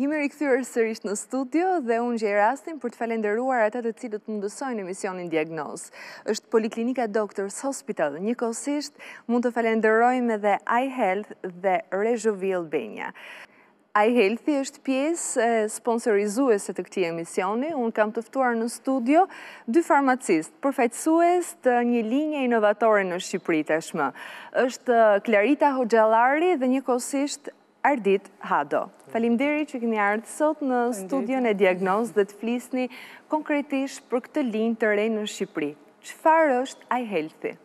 Jemi rikthyer sërisht në studio dhe unë gjej rastin për të falenderuar ata të cilët mundësojnë emisionin diagnoz. Është Poliklinika Doctors Hospital, njëkohësisht mund të falenderojmë edhe iHealth dhe Rejovil Benja. iHealthy është pjesë e sponsorizuesve të këtij emisioni. Unë kam të ftuar në studio dy farmacistë, përfaqësues të një linje inovatore në Shqipëri tashmë. Është Klarita Hoxhallari dhe njëkohësisht Ardit Hado. Falimderi që keni ardhë sot në studion e diagnoz dhe të flisni konkretisht për këtë linjë të re në Shqipëri. Çfarë është iHealthy?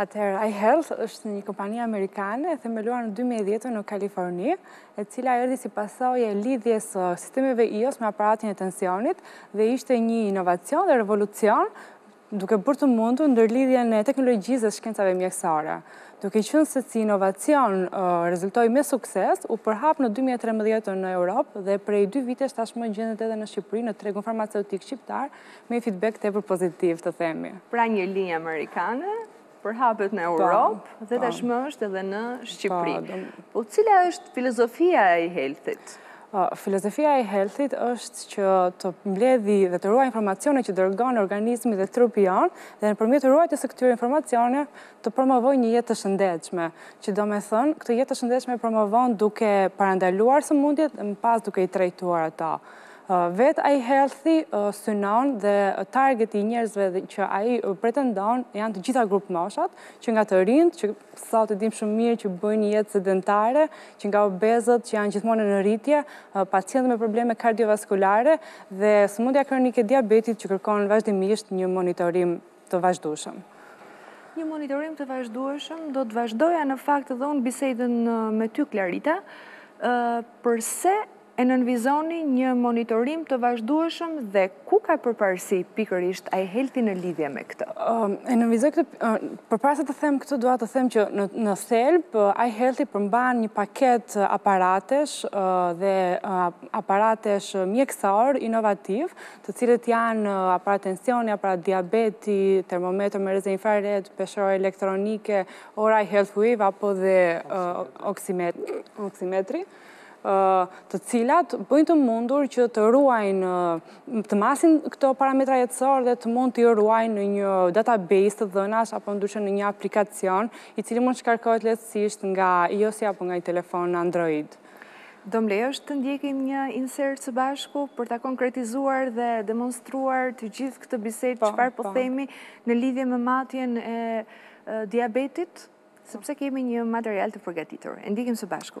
Atëherë, iHealth është një kompani amerikane e themeluar në 2010 në Kaliforni, e cila erdhi si pasojë e lidhjes së sistemeve iOS me aparatin e tensionit dhe ishte një inovacion dhe revolucion duke bërë të mundur ndërlidhjen e teknologjisë dhe shkencave mjekësore. Duke qenë se si inovacion rezultoi me sukses, u përhap në 2013 në Europë dhe prej dy vitesh tashmë gjendet edhe në Shqipëri në tregun farmaceutik shqiptar Me një feedback tepër pozitiv të themi. Pra një linjë amerikane përhapet në po, Europë dhe po. tashmë është edhe në Shqipëri. Po, po cila është filozofia e iHealthit? Filozofia e iHealthit është që të mbledhë dhe të ruajë informacione që dërgon organizmi dhe trupi jonë dhe nëpërmjet ruajtjes së këtyre informacione të promovojë një jetë të shëndetshme që domethënë këtë jetë të shëndetshme e promovon duke parandaluar sëmundjet dhe më pas duke i trajtuar ato Vetë iHealthy synon dhe targeti i njerëzve që ai pretendon janë të gjitha grupmoshat, që nga të rinjtë, që sot e dimë shumë mirë që bëjnë jetë sedentare, që nga obezët që janë gjithmonë në rritje, pacientë me probleme kardiovaskulare dhe sëmundja kronike e diabetit që kërkon vazhdimisht një monitorim të vazhdueshëm. Një monitorim të vazhdueshëm do të vazhdoja në fakt dhe unë bisedën me ty Klarita, përse e nënvizoni një monitorim të vazhdueshëm dhe ku ka përparësi pikërisht iHealthy në lidhje me këtë? E nënvizoj këtë, përpara se të them këtë, dua të them që në thelb, iHealthy përmban një paketë aparatesh dhe aparatesh mjekësore, inovative, të cilat janë aparat tensioni, aparat diabeti, termometër me rreze infrared, peshore elektronike, ora iHealth Wave, apo dhe oksimetri, të cilat bëjnë të mundur që të ruajnë, të masin këto parametra jetësorë dhe të mund t'i ruajnë në një database të dhënash, apo ndryshe në një aplikacion, i cili mund të shkarkohet lehtësisht nga iOS apo nga një telefon Android. Do më lejosh të ndjekim një insert së bashku për ta konkretizuar dhe demonstruar të gjithë këtë bisedë po, çfarë po, po themi në lidhje me matjen e diabetit, po. sepse kemi një material të përgatitur. E ndjekim së bashku.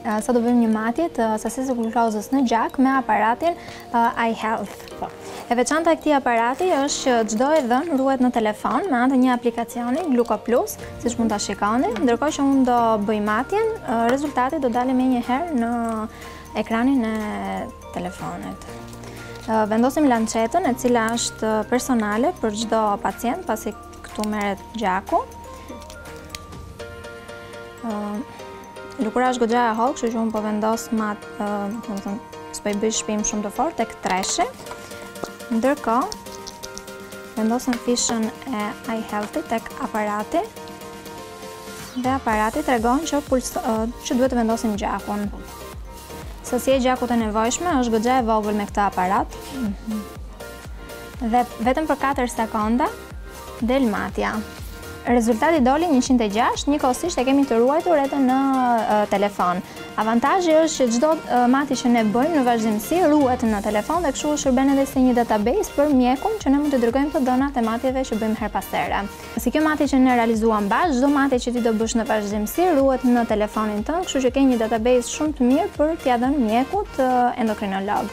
Tani do bëjmë një matje të sasisë së glukozës në gjak me aparatin iHealth. Po. E veçanta e këtij aparati është që çdo e dhënë ruhet në telefon me anë të një aplikacioni Gluko Plus, siç mund ta shikoni, ndërkohë që unë do bëj matjen, rezultati do dali menjëherë në ekranin e telefonit. Vendosim lancetën e cila është personale për çdo pacient pasi këtu merret gjaku. Lëkura është goxha e hollë, kështu që unë po vendos domethënë, s'po i bëj shpim shumë të fort, tek treshi. Ndërkohë, vendosim fishën e iHealth-it tek aparati, dhe aparati tregon që, që duhet të vendosim gjakun. Sasia e gjakut e nevojshme është goxha e vogël me këtë aparat. Mhm. Dhe vetëm për katër sekonda del matja. Rezultati doli 106, njëkohësisht e kemi të ruajtur edhe në telefon. Avantazhi është që çdo matje që ne bëjmë në vazhdimësi ruhet në telefon dhe kështu shërben edhe si një database për mjekun që ne mund të dërgojmë të dhënat e matjeve që bëjmë herë pas here. Si kjo matje që ne realizuam bashkë, çdo matje që ti do bësh në vazhdimësi ruhet në telefonin tënd, kështu që ke një database shumë të mirë për t'ia dhënë mjekut endokrinolog.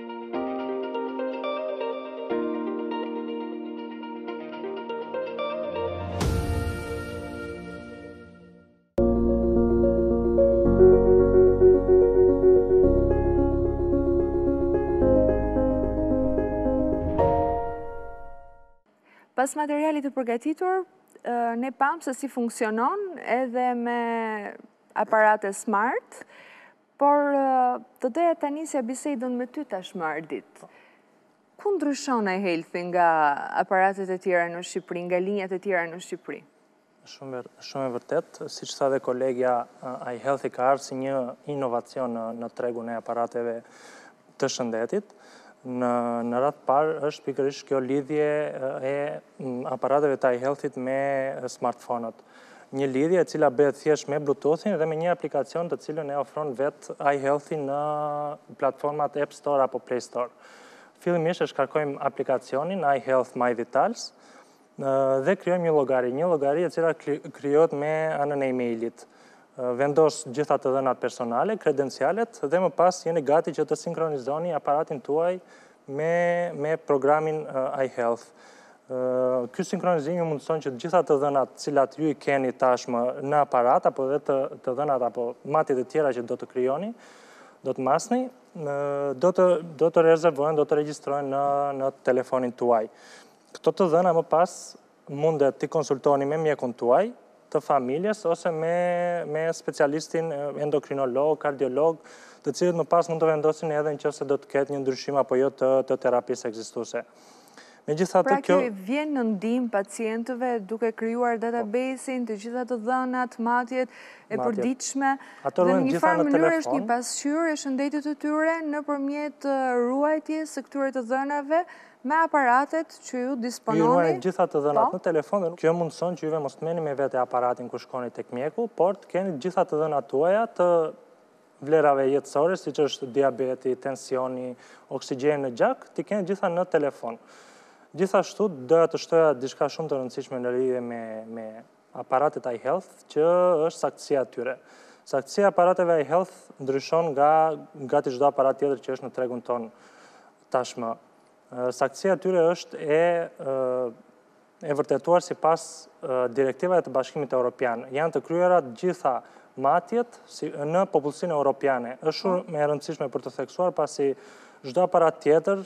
Pas materialit të përgatitur, ne pamë se si funksionon edhe me aparate smart, Por, do doja ta nisja bisedën me ty tashmë Ardit. Ku ndryshon iHealth-i nga aparatet e tjera në Shqipëri, nga linjat e tjera në Shqipëri? Shumë e vërtetë, siç tha dhe kolegja, iHealth-i ka ardhur si një inovacion në tregun e aparateve të shëndetit, në radhë të parë është pikërisht kjo lidhje e aparateve të iHealth-it me smartphone-ët. Një lidhje e cila bëhet thjesht me Bluetooth-in dhe me një aplikacion të cilën e ofron vetë iHealth-i në platformat App Store apo Play Store. Fillimisht e shkarkojmë aplikacionin iHealth My Vitals Dhe krijojmë një llogari, një llogari e cila krijohet me anën e emailit. Vendos gjithë të dhënat personale, kredencialet dhe më pas jeni gati që të sinkronizoni aparatin tuaj me me programin iHealth. Ky sinkronizim ju mundëson që të gjitha të dhënat të cilat ju i keni tashmë në aparat apo edhe të të dhënat apo matjet e tjera që do të krijoni, do të masni, do të do të rezervohen, do të regjistrohen në në telefonin tuaj. Këto të dhëna më pas mundet t'i konsultoni me mjekun tuaj të familjes ose me, me specialistin endokrinolog, kardiolog, të cilët më pas mund të vendosin edhe në qoftë se do të ketë një ndryshim apo jo të, të terapisë ekzistuese. Megjithatë pra, kjo... Pra kjo i vjen në ndihmë pacientëve duke krijuar po. databasin, të gjitha të dhënat, matjet e përditshme, dhe në një farë mënyrë është një pasqyrë e shëndetit të tyre nëpërmjet ruajtjes së këtyre të dhënave, Me aparatet që ju dispononi? Ju ruani gjitha të dhënat në telefon dhe kjo mundëson që juve mos të meni me vete aparatin kur shkoni tek mjeku, por të keni gjitha të dhënat tuaja të vlerave jetësore, siç është diabeti, tensioni, oksigjeni në gjak, t'i keni gjitha në telefon. Gjithashtu, doja të shtoja diçka shumë të rëndësishme në lidhje me aparatet iHealth që është saktësia e tyre. Saktësia e aparateve iHealth ndryshon nga gati çdo aparat tjetër që është në tregun tonë tashmë. Saktësia e tyre është e e vërtetuar sipas direktivave të Bashkimit Europian. Janë të kryera të gjitha matjet në popullsinë europiane. është shumë po. më e rëndësishme për të theksuar, pasi çdo aparat tjetër,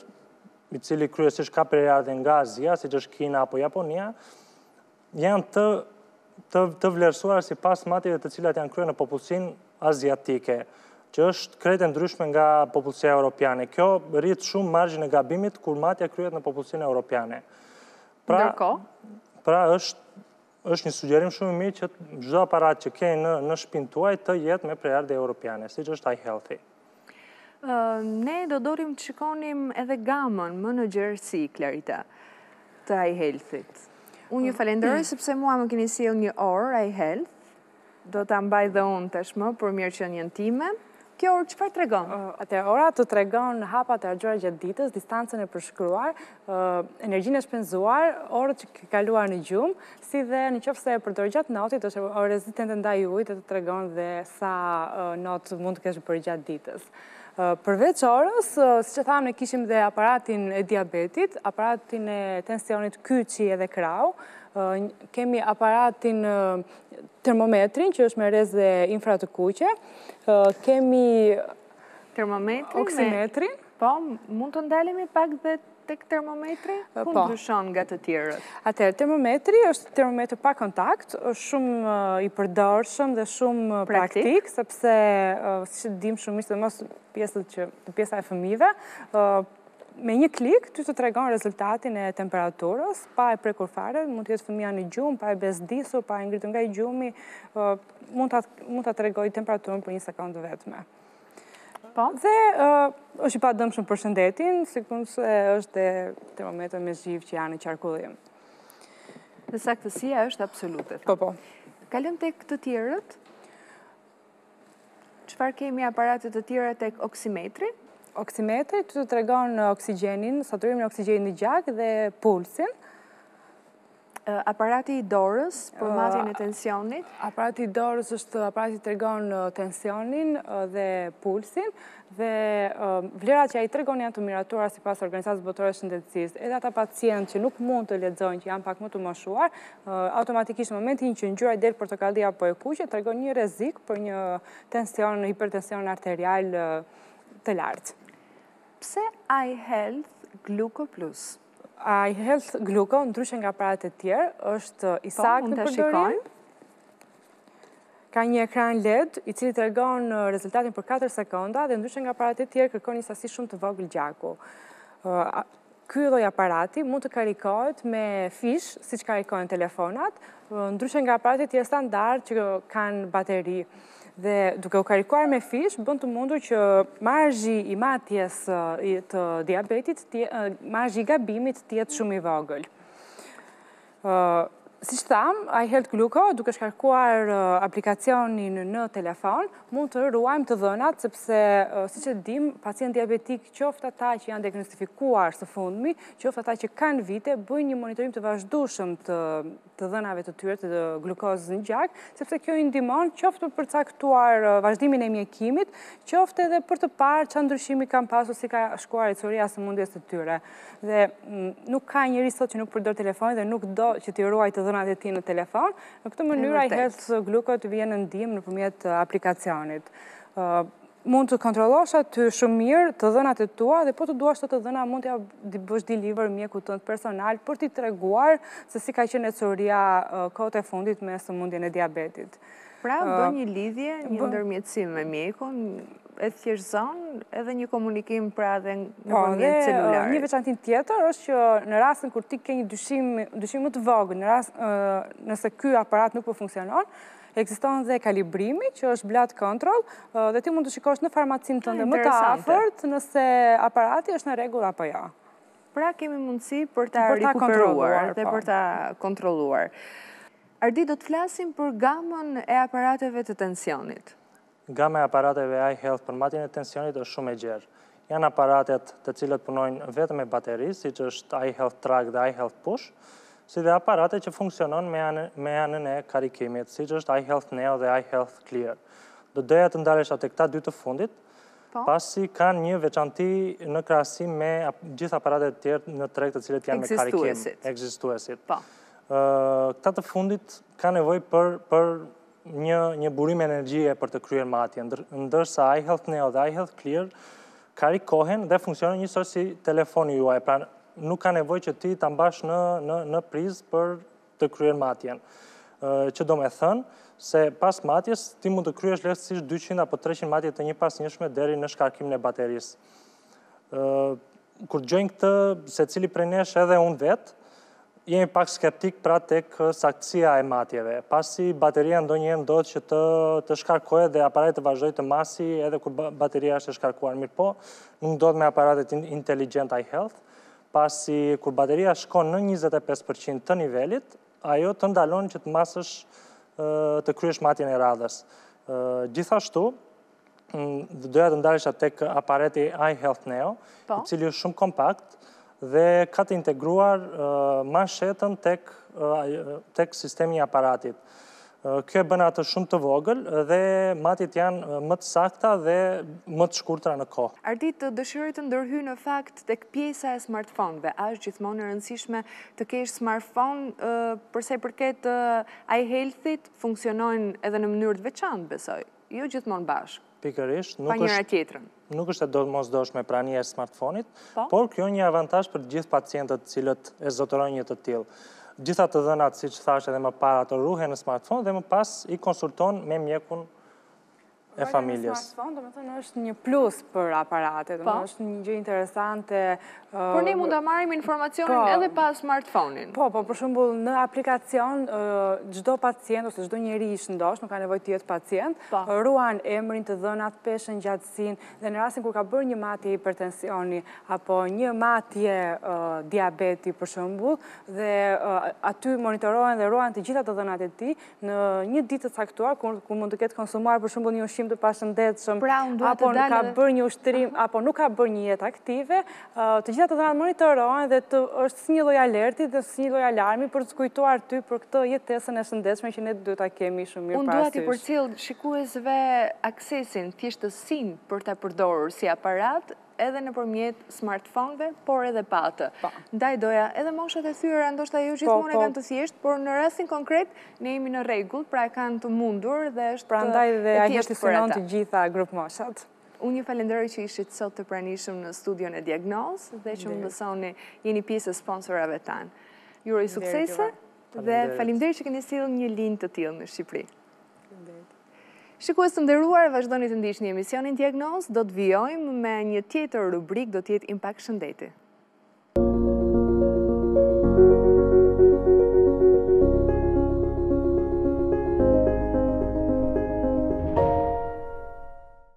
i cili kryesisht ka prejardhje nga Azia, siç është Kina apo Japonia, janë të të të vlerësuara sipas matjeve të cilat janë kryer në popullsinë aziatike, që është krejt e ndryshme nga popullsia europiane. Kjo rrit shumë marzhin e gabimit kur matja kryhet në popullsinë europiane. Pra, Ndërkohë, pra është është një sugjerim shumë i mirë që çdo aparat që keni në shpinë tuaj të jetë me prejardhje europiane, siç është iHealthi. Ne do donim të shikonim edhe gamën më në gjerësi, Klarita, të iHealth-it. Unë ju falenderoj, sepse mua më keni sjellë një orë iHealth, do ta mbaj dhe unë tashmë për mirëqenien time. Kjo orë çfarë tregon? Atëherë ora të tregon hapat e harxhuara gjatë ditës, distancën e përshkruar, energjinë e shpenzuar, orët që ke kaluar në gjumë, si dhe në qoftë se e përdor gjatë notit, është orë rezistente ndaj ujit dhe të tregon dhe sa not mund të kesh përgjatë ditës. Përveç orës, siç thamë, ne kishim dhe aparatin e diabetit, aparatin e tensionit kyçi edhe krahu, kemi aparatin termometrin, që është me rreze infra të kuqe, kemi Termometri? Oksimetri? Po, mund të ndalemi pak dhe tek termometri? Po. Ku ndryshon nga të tjerët? Ate, termometri është termometri pa kontakt, është shumë i përdorshëm dhe shumë praktik, sepse, siç e dimë shumë, sidomos pjesa që, pjesa e fëmijëve, me një klik, ty të tregon rezultatin e temperaturës, pa e prekur fare, mund të jetë fëmija në gjumë, pa e bezdisur, pa e ngritur nga gjumi, mund ta tregojë temperaturën për një sekondë të vetme. Po. Dhe është i padëmshëm për shëndetin, sikurse është dhe termometre me zhivë që janë në qarkullim. Dhe saktësia është absolute. Po po. Kalojmë tek të tjerët. Çfarë kemi aparate të tjera tek oksimetri? Oksimetri të tregon oksigjenin, saturimin e oksigjenit në gjak dhe pulsin. Aparati i dorës për matjen e tensionit? Aparati i dorës është aparat, i tregon tensionin dhe pulsin dhe vlerat që ai tregon janë të miratuara sipas organizatës botërore shëndetësisë. Edhe ata pacientë që nuk mund të lexojnë që janë pak më të moshuar, automatikisht në momentin që ngjyra i del portokalli apo e kuqe, tregon një rrezik për një tension, hipertension arterial të lartë. Pse I Health Gluko Plus? I Health Gluco, ndryshe nga aparatet e tjerë, është i, po, saktë në përdorim. Ka një ekran LED, i cili tregon uh, rezultatin për 4 sekonda, dhe ndryshe nga aparatet e tjerë, kërkon një sasi shumë të vogël gjaku. Uh, ky lloj aparati mund të karikohet me fishë, siç karikohen telefonat, uh, ndryshe nga aparatet e tjerë standard që kanë bateri. Dhe duke u karikuar me fishë, bën të mundur që marzhi i matjes të diabetit, marzhi i gabimit të jetë shumë i vogël. Siç thamë, I Health Gluco, duke shkarkuar aplikacionin në telefon, mund të ruajmë të dhënat, sepse, siç e dimë, pacientët diabetikë, qoftë ata që janë diagnostifikuar së fundmi, qoftë ata që kanë vite, bëjnë një monitorim të vazhdueshëm të të dhënave të tyre të glukozës në gjak, sepse kjo i ndihmon qoftë për të përcaktuar vazhdimin e mjekimit, qoftë edhe për të parë ça ndryshimi kanë pasur si ka shkuar ecuria e sëmundjes të tyre. Dhe nuk ka njeri sot që nuk përdor telefon dhe nuk do që t'i ruajë të dhënat e tij në telefon, në këtë mënyrë I Health Gluco të vjen në ndihmë nëpërmjet aplikacionit. Mund të kontrollosh aty shumë mirë të dhënat e tua dhe po të duash këto të dhëna mund t'ia bësh deliver mjekut tënd personal për t'i treguar se si ka qenë ecuria kohët e fundit me sëmundjen e diabetit. Pra, bën një lidhje, një ndërmjetësim me mjekun, e thjeshtëzon edhe një komunikim pra dhe po, nëpërmjet celularit. Një veçanti tjetër është që në rastin kur ti ke një dyshim më të vogël, nëse ky aparat nuk po funksionon, Ekziston dhe kalibrimi që është blood control dhe ti mund të shikosh në farmacinë tënde më të afërt nëse aparati është në rregull apo jo. Pra kemi mundësi për ta rikuperuar dhe, po, për ta kontrolluar. Ardi do të flasim për gamën e aparateve të tensionit. Gama e aparateve iHealth për matjen e tensionit është shumë e gjerë. Janë aparatet të cilët punojnë vetëm me bateri, siç është iHealth Track dhe iHealth Push, si dhe aparatet që funksionon me anën e karikimit, siç është iHealth Neo dhe iHealth Clear. Do doja të ndalesha te këta dy të fundit, Po. pasi kanë një veçanti në krahasim me gjithë aparatet e tjerë në treg të cilët janë me karikim. Ekzistuesit. Ekzistuesit. Po. Ë këta të fundit kanë nevojë për për një, një burim energjie për të kryer matjen, ndërsa iHealth Neo dhe iHealth Clear karikohen dhe funksionojnë njësoj si telefoni juaj, pra nuk ka nevojë që ti ta mbash në, në, në prizë për të kryer matjen. Që domethënë, se pas matjes ti mund të kryesh lehtësisht 200 apo 300 matje të njëpasnjëshme deri në shkarkimin e baterisë. Kur dëgjojnë këtë, secili prej nesh edhe unë vetë, jemi pak skeptikë pra tek saktësia e matjeve, pasi bateria ndonjëherë ndodh që të, të shkarkohet dhe aparati të vazhdojë të masi edhe kur bateria është e shkarkuar. Mirëpo, nuk ndodh me aparatet inteligjente iHealth, pasi kur bateria shkon në 25% të nivelit, ajo të ndalon që të masësh të kryesh matjen e radhës. Gjithashtu, doja të ndalesha tek aparati iHealth Neo, po. i cili është shumë kompakt dhe ka të integruar manshetën tek tek sistemi i aparatit. Kjo e bën atë shumë të vogël dhe matjet janë më të sakta dhe më të shkurtra në kohë. Ardit dëshiroj të ndërhyj në fakt tek pjesa e smartphone-ve. A është gjithmonë e rëndësishme të kesh smartphone për sa i përket iHealth-it, funksionojnë edhe në mënyrë të veçantë, besoj? Jo gjithmonë bashkë. Pikërisht, nuk është nuk është e domosdoshme prania e smartfonit, po. por krijon një avantazh për gjithë pacientët të cilët e zotërojnë një të tillë. Gjitha të dhënat, siç thashë dhe më para, të ruhen në smartfon dhe më pas i konsulton me mjekun e familjes. Në smartfon, domethënë, është një plus për aparatet, po, dhe është një gjë interesante Por ne mund ta marrim informacionin po. edhe pa smartphone-in. Po, po, për shembull në aplikacion, çdo pacient ose çdo njeri i shëndoshë, nuk ka nevojë të jetë pacient, po. ruan emrin të dhënat, peshën, gjatësinë, dhe në rastin kur ka bërë një matje hipertensioni, apo një matje diabeti për shembull dhe aty monitorohen dhe ruhen të gjitha të dhënat e tij, në një ditë të caktuar, ku mund të ketë konsumuar për shembull një ushqim të pashëndetshëm, pra, apo nuk ka bërë një ushtrim, apo nuk ka bërë një jetë aktive, të gjitha të dhënat monitorohen dhe është si një lloj alerti dhe si një lloj alarmi për të kujtuar ty për këtë jetesën e shëndetshme që ne duhet ta kemi shumë mirë parasysh. Unë duhet t'i përcjell shikuesve aksesin, thjeshtësinë për ta përdorur si aparat edhe nëpërmjet smartphone-ve, por edhe pa atë. Po. Ndaj doja edhe moshat e thyera, ndoshta jo gjithmonë e po, kanë të thjeshtë, por në rastin konkret ne jemi në rregull, pra e kanë të mundur dhe është pra ndaj dhe ai synon të gjitha grupmoshat. Unë ju falenderoj që ishit sot të pranishëm në studion e Diagnozë dhe që më së shumti jeni pjesë e sponsorave tanë. Ju uroj suksese dhe faleminderit që keni sjellë një linjë të tillë në Shqipëri. Shikues të nderuar, vazhdoni të ndiqni emisionin Diagnozë, do të vijojmë me një tjetër rubrikë, do të jetë Impakt Shëndeti.